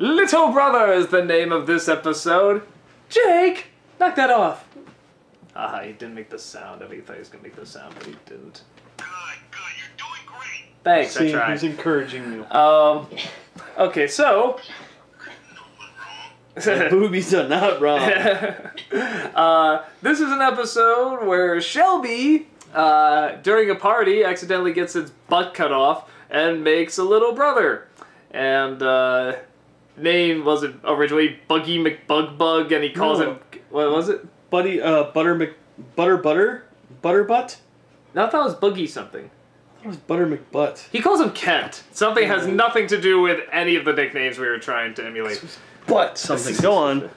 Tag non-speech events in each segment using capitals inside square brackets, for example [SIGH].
Little Brother is the name of this episode. Jake, knock that off. Ah, he didn't make the sound. I think he thought he was gonna make the sound, but he didn't. Good, good. You're doing great. Thanks, I See, tried. he's encouraging you. Um, okay, so. Boobies [LAUGHS] are not wrong. [LAUGHS] uh, this is an episode where Shelby, uh, during a party, accidentally gets its butt cut off and makes a little brother. And uh, name was it originally Buggy McBugbug, and he calls No. him what was it? Buddy, uh, Butter Mc... Butter Butter? Butter Butt? No, I thought it was Buggy something. It was Butter McButt. He calls him Kent. Something has nothing to do with any of the nicknames we were trying to emulate. Butt something. Go on.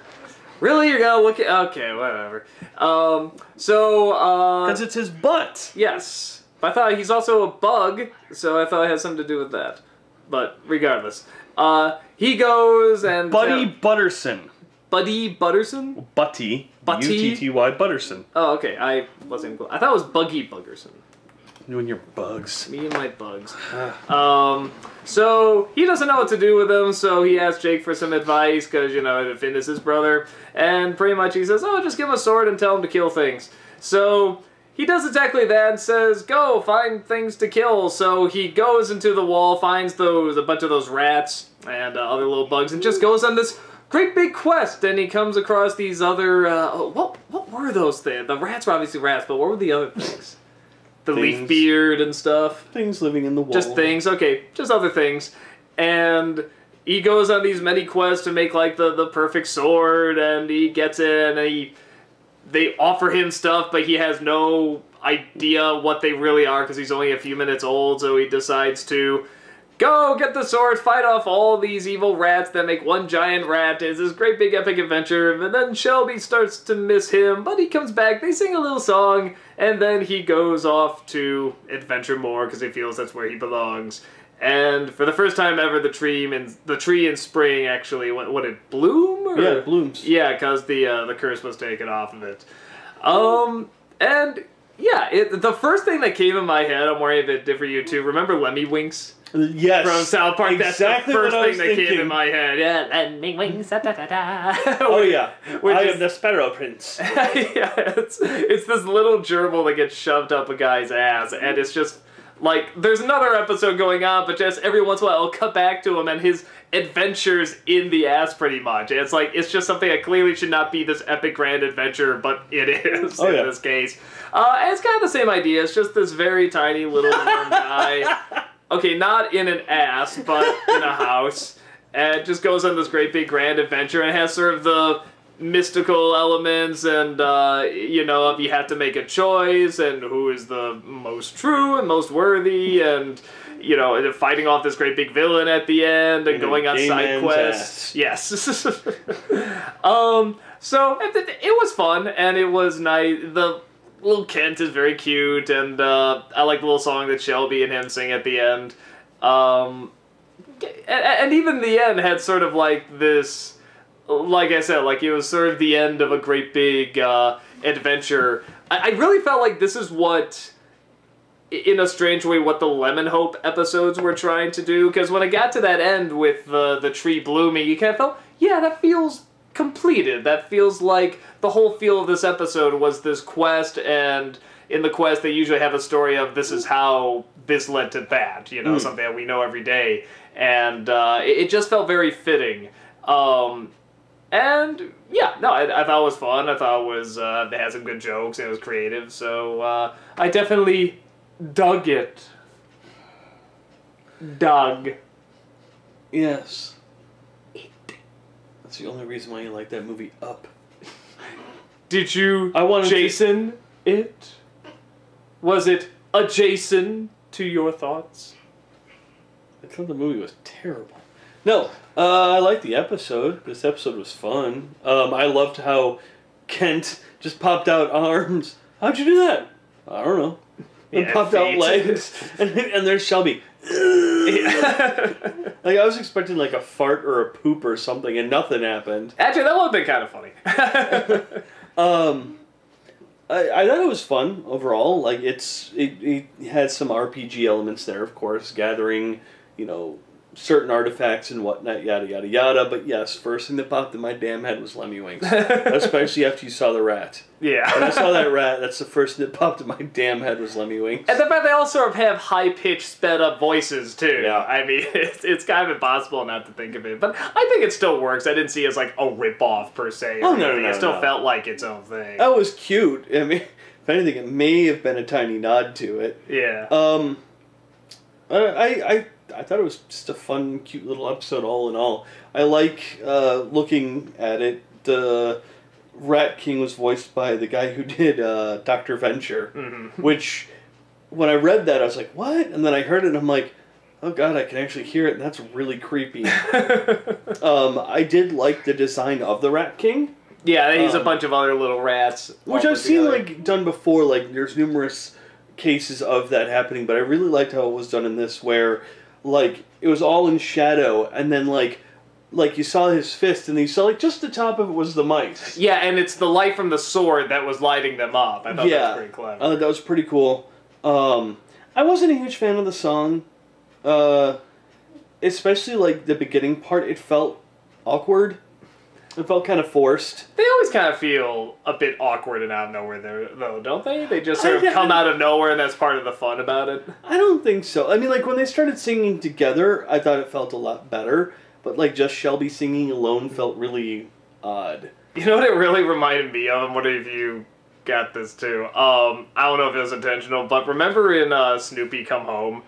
Really, you're gonna look at? Okay, whatever. Um, so uh, Because it's his butt. Yes. I thought he's also a bug, so I thought it had something to do with that. But regardless, uh, he goes and Buddy uh, Butterson. Buddy Butterson. Butty. Butty? U-T-T-Y Butterson. Oh, okay. I wasn't. I thought it was Buggy Buggerson. You and your bugs. Me and my bugs. um, so he doesn't know what to do with him, so he asks Jake for some advice because you know Finn is his brother, and pretty much he says, "Oh, just give him a sword and tell him to kill things." So he does exactly that and says, "Go find things to kill." So he goes into the wall, finds those a bunch of those rats and uh, other little bugs, and just goes on this great big quest. And he comes across these other uh, oh, what what were those things? The rats were obviously rats, but what were the other things? The leaf beard and stuff. Things living in the wall. Just things, okay, just other things. And he goes on these many quests to make like the, the perfect sword and he gets it and he they offer him stuff but he has no idea what they really are because he's only a few minutes old so he decides to go get the sword fight off all these evil rats that make one giant rat it's this great big epic adventure and then shelby starts to miss him but he comes back they sing a little song and then he goes off to adventure more because he feels that's where he belongs and for the first time ever the tree in the tree in spring actually what what it bloom or? Yeah, it blooms. Yeah, because the uh, the curse was taken off of it. Um, and yeah, it, the first thing that came in my head, I'm worried if it did for you too. Remember Lemmiwinks Yes. from South Park? Exactly That's the first thing that came in my head. Yeah, Winks. Da, da, da, da. Oh [LAUGHS] yeah. Which I is- am the Sparrow Prince. [LAUGHS] yeah, it's it's this little gerbil that gets shoved up a guy's ass, and it's just like there's another episode going on, but just every once in a while, it'll cut back to him and his adventures in the ass, pretty much. And it's like it's just something that clearly should not be this epic grand adventure, but it [LAUGHS] is Oh, in yeah. this case. Uh, and it's kind of the same idea. It's just this very tiny little guy. Okay, not in an ass, but in a [LAUGHS] house. And it just goes on this great big grand adventure. And has sort of the mystical elements and uh, you know if you have to make a choice and who is the most true and most worthy and you know and fighting off this great big villain at the end and In going on gay side man's quests. Yes. [LAUGHS] Um so it, it, it was fun and it was nice. The little kent is very cute and uh, i like the little song that shelby and him sing at the end. Um and, and even the end had sort of like this like i said like it was sort of the end of a great big uh, adventure. I, I really felt like this is what in a strange way what the lemon hope episodes were trying to do because when it got to that end with the the tree blooming you kind of felt yeah that feels completed that feels like the whole feel of this episode was this quest and in the quest they usually have a story of this is how this led to that you know something that we know every day and uh, it, it just felt very fitting um, and yeah, no, I, I thought it was fun. I thought it was uh, it had some good jokes and it was creative. So uh, I definitely dug it. Dug. Yes. That's the only reason why you like that movie Up. Did you, I wanted to- Jason? It was it adjacent to your thoughts? I thought the movie was terrible. No, uh, I liked the episode. This episode was fun. Um, I loved how Kent just popped out arms. How'd you do that? I don't know. And Yeah, popped out legs, [LAUGHS] and, and there's Shelby. [LAUGHS] [LAUGHS] Like I was expecting like a fart or a poop or something, and nothing happened. Actually, that would have been kind of funny. [LAUGHS] Um, I, I thought it was fun overall. Like it's it, it had some RPG elements there, of course, gathering, you know, certain artifacts and whatnot, yada yada yada. But yes, first thing that popped in my damn head was Lemmiwinks, [LAUGHS] especially after you saw the rat. Yeah. When I saw that rat, that's the first thing that popped in my damn head was Lemmiwinks. And the fact they all sort of have high pitched, sped up voices too. Yeah. I mean, [LAUGHS] it's, it's kind of impossible not to think of it, but I think it still works. I didn't see it as like a rip off per se. Oh, no, anything. no, It still no. felt like its own thing. That was cute. I mean, if anything, it may have been a tiny nod to it. Yeah. Um, I, I, I, I thought it was just a fun, cute little episode, all in all. I like uh, looking at it. The Rat King was voiced by the guy who did uh, Doctor Venture, Mhm. which when I read that, I was like, "What?" And then I heard it, and I'm like, "Oh God, I can actually hear it, and that's really creepy." [LAUGHS] um, I did like the design of the Rat King. yeah, he's use a Um, bunch of other little rats. Which I've seen together. like done before. Like there's numerous cases of that happening, but I really liked how it was done in this, where like it was all in shadow, and then like like you saw his fist, and you saw like just the top of it was the mice. Yeah, and it's the light from the sword that was lighting them up. I thought that Yeah. was pretty clever. Uh, that was pretty cool. Um, I wasn't a huge fan of the song, uh, especially like the beginning part. It felt awkward. It felt kind of forced. They always kind of feel a bit awkward and out of nowhere, there, though, don't they? They just sort of come out of nowhere, and that's part of the fun about it. I don't think so. I mean, like when they started singing together, I thought it felt a lot better. But like just Shelby singing alone felt really odd. You know what it really reminded me of? and What if you got this too? Um, I don't know if it was intentional, but remember in uh, Snoopy Come Home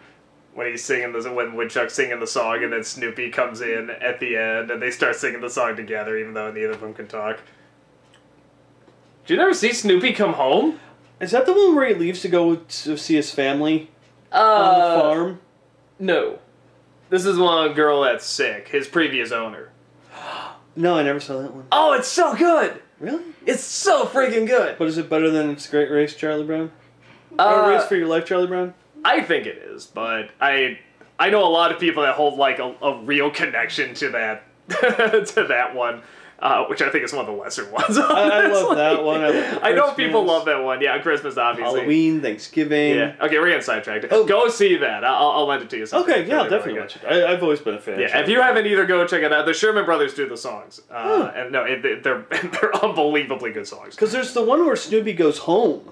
when he's singing the when Woodchuck's singing the song, and then Snoopy comes in at the end, and they start singing the song together, even though neither of them can talk. Did you never see Snoopy Come Home? Is that the one where he leaves to go to see his family Uh, on the farm? No. This is one girl that's sick. His previous owner. [GASPS] No, I never saw that one. Oh, it's so good. Really? It's so freaking good. But is it better than It's Great Race, Charlie Brown? Uh, or Race for Your Life, Charlie Brown? I think it is, but I I know a lot of people that hold like a, a real connection to that [LAUGHS] to that one, uh, which I think is one of the lesser [LAUGHS] ones. I love that one. I love [LAUGHS] I know people love that one. Yeah, Christmas obviously. Halloween, Thanksgiving. Yeah. Okay, we're getting sidetracked. Oh. Go see that. I'll, I'll lend it to you. sometime. Okay, yeah, really, definitely really watch it. I, I've always been a fan. Yeah, if you haven't either, go check it out. The Sherman Brothers do the songs, uh, and no, it, they're they're unbelievably good songs. Because there's the one where Snoopy goes home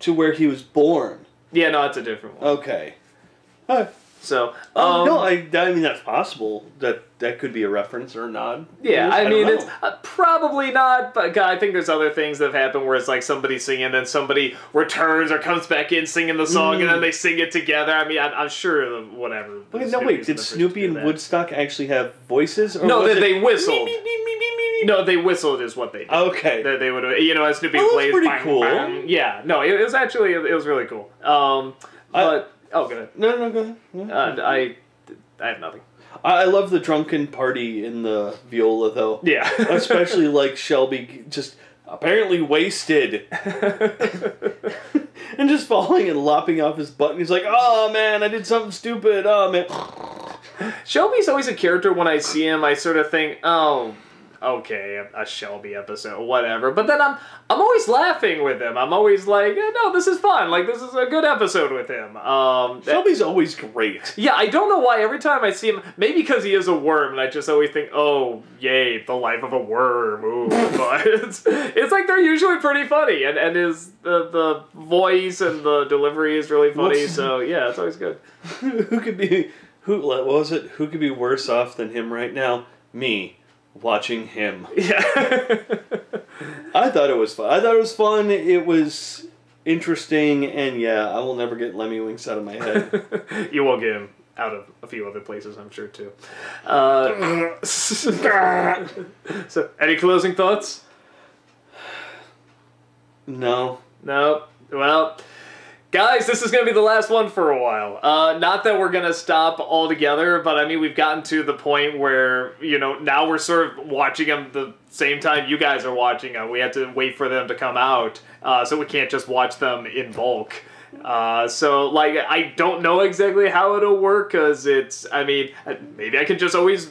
to where he was born. Yeah, no, it's a different one. Okay. Huh. So, Oh um, no, I, I mean that's possible. That that could be a reference or a nod. Yeah, I, don't mean, it's uh, probably not, but God, I think there's other things that have happened where it's like somebody singing, then somebody returns or comes back in singing the song, and then they sing it together. I mean, I'm, I'm sure whatever. Mm. Wait, no, wait. Did Snoopy and. Woodstock actually have voices? Or No, they, it- they whistled. Me, me, me? No, they whistled is what they did. Okay. That they would, you know, as Snoopy Oh, plays. pretty bang, cool. bang. Yeah, no, it, it was actually it was really cool. Um, I- but oh, good. No, no, go ahead. Yeah. Uh, I I have nothing. I I love the drunken party in the viola though. Yeah, [LAUGHS] Especially like Shelby just apparently wasted [LAUGHS] and just falling and lopping off his butt. And he's like, "Oh man, I did something stupid. Oh man." Shelby's always a character when I see him, I sort of think, oh, okay, a, a Shelby episode, whatever. But then I'm I'm always laughing with him. I'm always like, eh, no, this is fun. Like this is a good episode with him. Um, Shelby's always great. yeah, I don't know why every time I see him, maybe because he is a worm, and I just always think, oh, yay, the life of a worm. Ooh, [LAUGHS] but it's, it's like they're usually pretty funny, and and his the the voice and the delivery is really funny. What's- So yeah, it's always good. [LAUGHS] who could be who? What was it? Who could be worse off than him right now? Me, watching him. [LAUGHS] Yeah. I thought it was fun. I thought it was fun. It was interesting, and yeah, I will never get Lemmiwinks out of my head. [LAUGHS] you will get him out of a few other places, I'm sure too. Uh, [LAUGHS] so, any closing thoughts? no. No. Well, guys, this is gonna be the last one for a while. Uh, not that we're gonna stop altogether, but I mean we've gotten to the point where you know now we're sort of watching them the same time you guys are watching them. We have to wait for them to come out, uh, so we can't just watch them in bulk. Uh, so like I don't know exactly how it'll work because it's I mean uh, maybe I can just always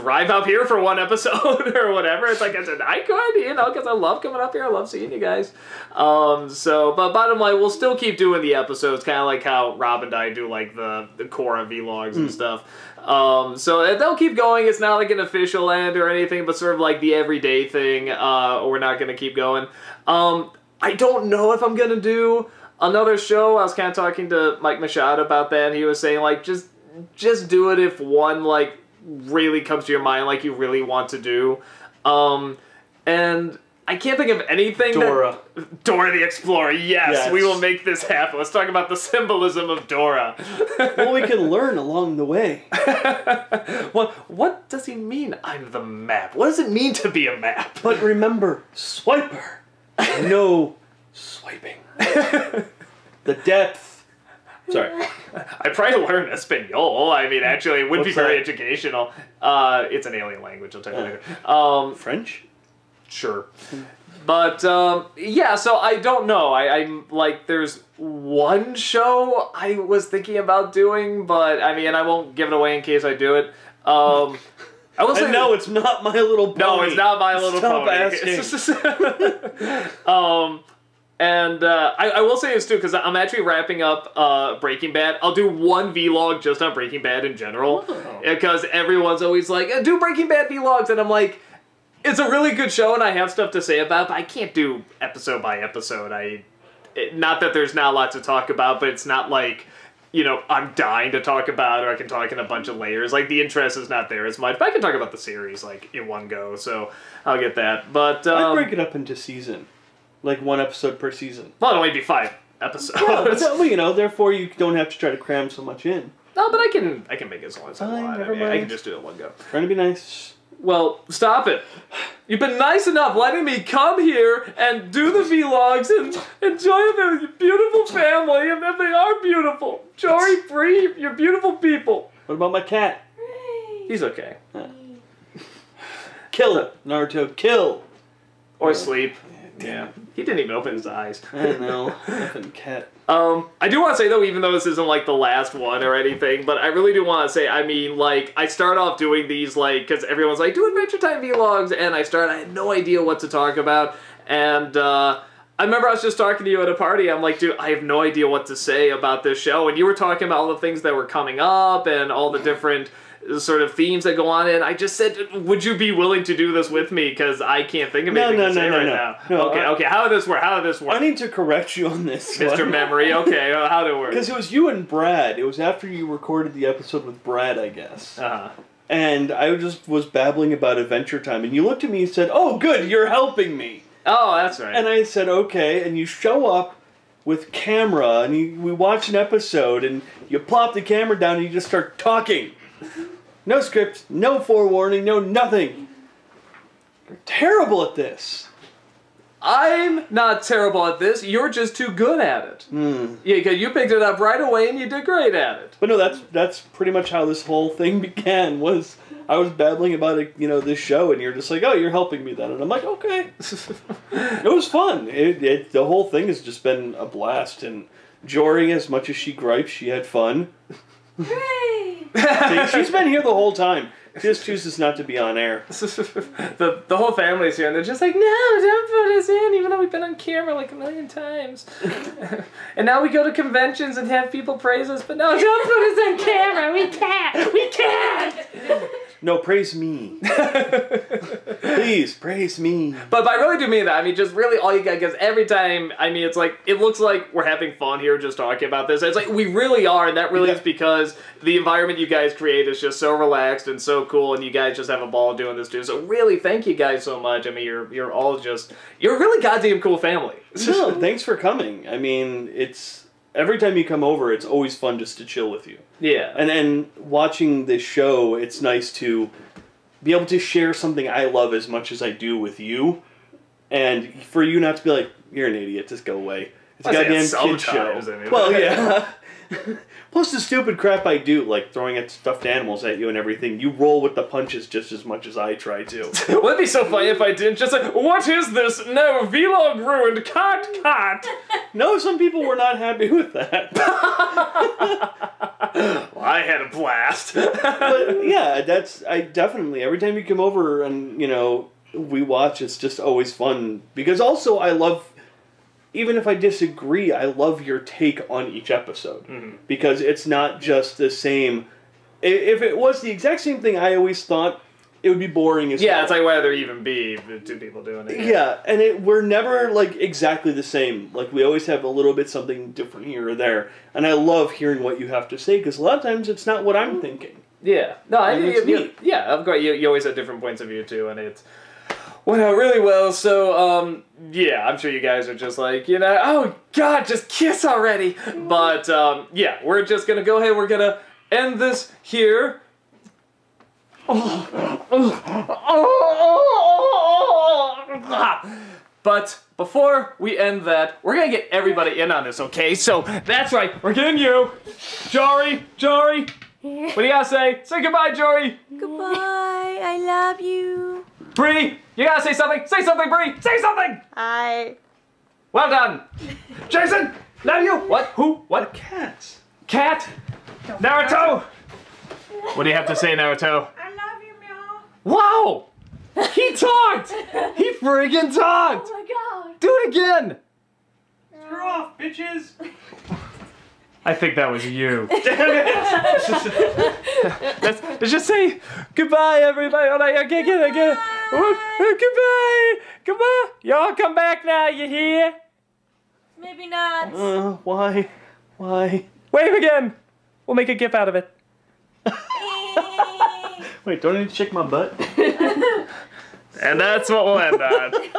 drive up here for one episode [LAUGHS] or whatever. It's like I said, I could, you know, because I love coming up here. I love seeing you guys. Um, so, but bottom line, we'll still keep doing the episodes, kind of like how Rob and I do like the the Korra vlogs and stuff. Um, so they'll keep going. It's not like an official end or anything, but sort of like the everyday thing. Uh, we're not going to keep going. Um, I don't know if I'm going to do another show. I was kind of talking to Mike Machado about that. And he was saying like just just do it if one like really comes to your mind, like you really want to do. Um, and I can't think of anything. that- Dora. Dora the Explorer. Yes, Yes. we will make this happen. Let's talk about the symbolism of Dora. [LAUGHS] well, we can learn along the way. [LAUGHS] what what does he mean? I'm the map. What does it mean to be a map? But remember, swiper. [LAUGHS] No swiping. the depth. Sorry. [LAUGHS] I probably learn Espanol. I mean, actually, it would be very that? educational. Uh, it's an alien language. I'll tell you later. Um, French? sure. But um, yeah, so I don't know. I, I'm like, there's one show I was thinking about doing, but I mean, I won't give it away in case I do it. Um, I will [LAUGHS] say And no, it's not My Little Pony. No, it's not My Little Stop Pony. asking. [LAUGHS] um, and uh, I, I will say this too because I'm actually wrapping up uh, Breaking Bad. I'll do one vlog just on Breaking Bad in general Oh. because everyone's always like, "Uh, "Do Breaking Bad vlogs," and I'm like, "It's a really good show, and I have stuff to say about, it, but I can't do episode by episode. I it, not that there's not a lot to talk about, but it's not like." You know, I'm dying to talk about, or I can talk in a bunch of layers. Like the interest is not there as much, but I can talk about the series like in one go. So I'll get that. But I um, break it up into season. Like one episode per season. well, it'll only be five episodes. Yeah, but [LAUGHS] well, you know, therefore you don't have to try to cram so much in. no, but I can I can make it as long as I Fine, want. I, never mean, I can just do it one go. Trying to be nice. Well, stop it. You've been nice enough letting me come here and do the vlogs and enjoy the beautiful family, and then they are beautiful. Jory, Bree, you're beautiful people. What about my cat? He's okay. Kill him, Naruto. Kill. Or sleep. Yeah. He didn't even open his eyes. I don't know. [LAUGHS] Fucking cat. Um, I do want to say though, even though this isn't like the last one or anything, but I really do want to say, I mean, like, I start off doing these like because everyone's like, do Adventure Time vlogs, and I start, I had no idea what to talk about, and uh, I remember I was just talking to you at a party. I'm like, dude, I have no idea what to say about this show, and you were talking about all the things that were coming up and all the different sort of themes that go on, and I just said, would you be willing to do this with me? Because I can't think of No, anything no, to no, say no, right no. now. No, okay, I- okay, how did this work? How did this work? I need to correct you on this. Mr. Memory, okay, uh, how did it work? Because it was you and Brad. It was after you recorded the episode with Brad, I guess. Uh-huh. And I just was babbling about Adventure Time, and you looked at me and said, "Oh, good, you're helping me." Oh, that's right. And I said, "Okay." And you show up with camera, and you, we watch an episode, and you plop the camera down, and you just start talking. No script, no forewarning, no nothing. You're terrible at this. I'm not terrible at this. You're just too good at it. Hmm. Yeah, because you picked it up right away and you did great at it. But no, that's that's pretty much how this whole thing [LAUGHS] began. Was I was babbling about it, you know, this show, and you're just like, "Oh, you're helping me then," and I'm like, "Okay." [LAUGHS] it was fun. It, it the whole thing has just been a blast, and Jory, as much as she gripes, she had fun. Hooray! [LAUGHS] See, She's been here the whole time. She just chooses not to be on air. [LAUGHS] the the whole family's here and they're just like, no, don't put us in, even though we've been on camera like a million times. [LAUGHS] and now we go to conventions and have people praise us, but no, don't put us on camera. We can't. We can't. No, praise me. [LAUGHS] Please praise me. But, I really do mean that. I mean, just really all you got, because every time, I mean, it's like, it looks like we're having fun here just talking about this. It's like, we really are, and that really Yeah. is because the environment you guys create is just so relaxed and so cool, and you guys just have a ball doing this too. So really, thank you guys so much. I mean, you're, you're all just, you're a really goddamn cool family. No, [LAUGHS] thanks for coming. I mean, it's every time you come over, it's always fun just to chill with you. yeah. And then watching this show, it's nice to be able to share something I love as much as I do with you, and for you not to be like, "You're an idiot, just go away." It's a goddamn kid show. I mean. Well, yeah. [LAUGHS] [LAUGHS] Plus the stupid crap I do, like throwing at stuffed animals at you and everything. You roll with the punches just as much as I try to. [LAUGHS] Would it be so funny if I didn't just like, What is this? No, vlog ruined. Cut, cut. [LAUGHS] no, some people were not happy [LAUGHS] with that. Well, I had a blast. but yeah, that's I definitely every time you come over and you know we watch, it's just always fun because also I love. Even if I disagree, I love your take on each episode mm-hmm. because it's not just the same. if it was the exact same thing, I always thought it would be boring as Yeah, hell. it's like why there even be the two people doing it. Yeah, and it, we're never like exactly the same. Like we always have a little bit something different here or there, and I love hearing what you have to say because a lot of times it's not what I'm thinking. Yeah. No, I it's you- yeah, of course. You, you always have different points of view too, and it's went out really well. So, um, yeah, I'm sure you guys are just like, you know, oh God, just kiss already. But um, yeah, we're just gonna go ahead. We're gonna end this here. But before we end that, we're gonna get everybody in on this, okay? So that's right, we're getting you, Jory, Jory. What do you gotta say? Say goodbye, Jory. Goodbye. I love you. Bree, you gotta say something. Say something, Bree. Say something. I. Well done. [LAUGHS] Jason, now you. What? Who? What? Cats. Cat. Naruto. What do you have to say, Naruto? I love you, meow. Wow. [LAUGHS] He talked. He friggin' talked. Oh my god. Do it again. Screw off, bitches. [LAUGHS] I think that was you. [LAUGHS] let's, let's just say goodbye, everybody. All right, I get it, I get it. Oh, Goodbye. Goodbye. Y'all come back now, you hear? Maybe not. Uh, why? Why? Wave again. We'll make a gif out of it. Wait, don't I need to check my butt? [LAUGHS] And that's what we'll end on. [LAUGHS]